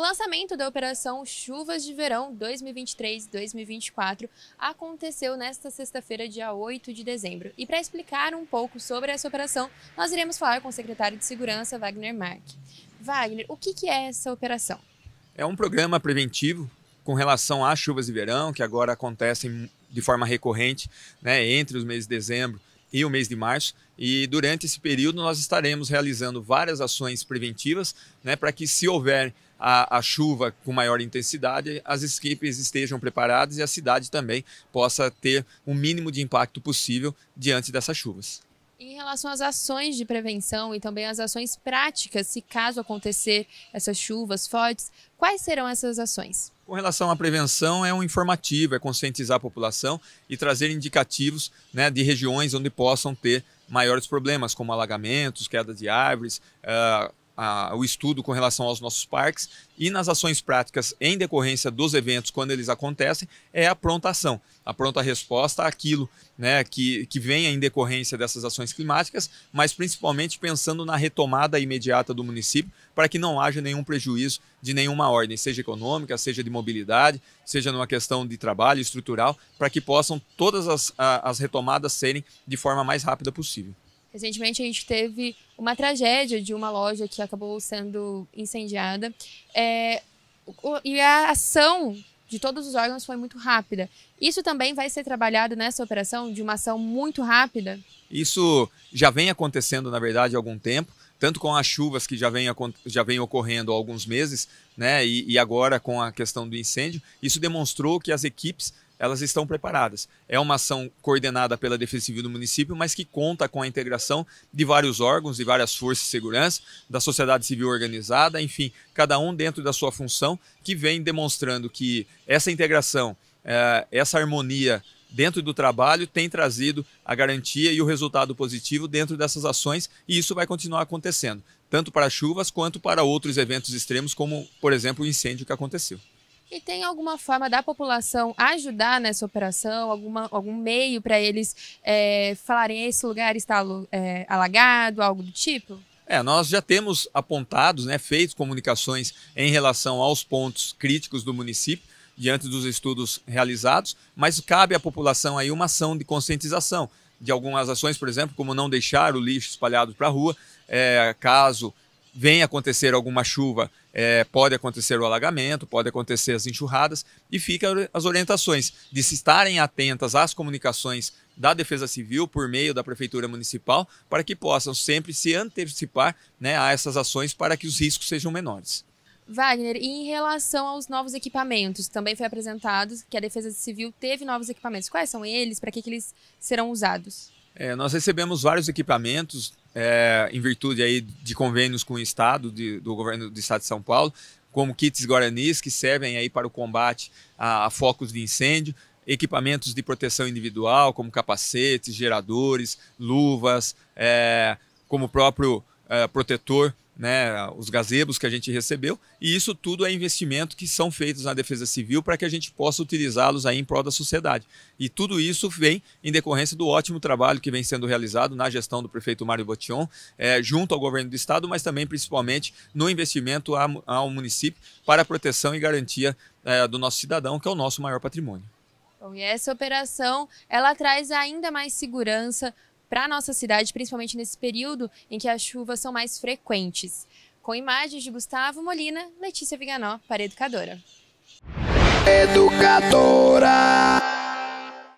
O lançamento da Operação Chuvas de Verão 2023-2024 aconteceu nesta sexta-feira, dia 8 de dezembro. E para explicar um pouco sobre essa operação, nós iremos falar com o secretário de Segurança, Wagner Mark. Wagner, o que é essa operação? É um programa preventivo com relação às chuvas de verão, que agora acontecem de forma recorrente né, entre os meses de dezembro e o mês de março. E durante esse período nós estaremos realizando várias ações preventivas né, para que, se houver a, a, chuva com maior intensidade, as equipes estejam preparadas e a cidade também possa ter o mínimo de impacto possível diante dessas chuvas. Em relação às ações de prevenção e também às ações práticas, se caso acontecer essas chuvas fortes, quais serão essas ações? Com relação à prevenção, é um informativo, é conscientizar a população e trazer indicativos né, de regiões onde possam ter maiores problemas, como alagamentos, queda de árvores, uh, a, o estudo com relação aos nossos parques e nas ações práticas em decorrência dos eventos, quando eles acontecem, é a pronta ação, a pronta resposta àquilo né, que, que venha em decorrência dessas ações climáticas, mas principalmente pensando na retomada imediata do município para que não haja nenhum prejuízo de nenhuma ordem, seja econômica, seja de mobilidade, seja numa questão de trabalho estrutural, para que possam todas as, as retomadas serem de forma mais rápida possível. Recentemente a gente teve uma tragédia de uma loja que acabou sendo incendiada. É, e a ação de todos os órgãos foi muito rápida. Isso também vai ser trabalhado nessa operação de uma ação muito rápida? Isso já vem acontecendo, na verdade, há algum tempo, tanto com as chuvas que já vem, já vem ocorrendo há alguns meses, né, e, e agora com a questão do incêndio. Isso demonstrou que as equipes elas estão preparadas. É uma ação coordenada pela Defesa Civil do município, mas que conta com a integração de vários órgãos, de várias forças de segurança, da sociedade civil organizada, enfim, cada um dentro da sua função, que vem demonstrando que essa integração, é, essa harmonia dentro do trabalho tem trazido a garantia e o resultado positivo dentro dessas ações e isso vai continuar acontecendo, tanto para chuvas quanto para outros eventos extremos, como, por exemplo, o incêndio que aconteceu. E tem alguma forma da população ajudar nessa operação? Alguma, algum meio para eles é, falarem esse lugar está é, alagado, algo do tipo? É, nós já temos apontados, né, feito comunicações em relação aos pontos críticos do município, diante dos estudos realizados, mas cabe à população aí uma ação de conscientização de algumas ações, por exemplo, como não deixar o lixo espalhado para a rua, é, caso vem acontecer alguma chuva, é, pode acontecer o alagamento, pode acontecer as enxurradas, e fica as orientações de se estarem atentas às comunicações da Defesa Civil por meio da Prefeitura Municipal, para que possam sempre se antecipar né, a essas ações para que os riscos sejam menores. Wagner, e em relação aos novos equipamentos, também foi apresentado que a Defesa Civil teve novos equipamentos. Quais são eles? Para que, que eles serão usados? É, nós recebemos vários equipamentos é, em virtude aí de convênios com o Estado, de, do governo do Estado de São Paulo, como kits guaranis que servem aí para o combate a, a focos de incêndio, equipamentos de proteção individual, como capacetes, geradores, luvas, é, como o próprio é, protetor né, os gazebos que a gente recebeu, e isso tudo é investimento que são feitos na Defesa Civil para que a gente possa utilizá-los aí em prol da sociedade. E tudo isso vem em decorrência do ótimo trabalho que vem sendo realizado na gestão do prefeito Mário Botion, é, junto ao governo do estado, mas também principalmente no investimento ao município para a proteção e garantia é, do nosso cidadão, que é o nosso maior patrimônio. Bom, e essa operação, ela traz ainda mais segurança para nossa cidade, principalmente nesse período em que as chuvas são mais frequentes. Com imagens de Gustavo Molina, Letícia Viganó, para Educadora. Educadora.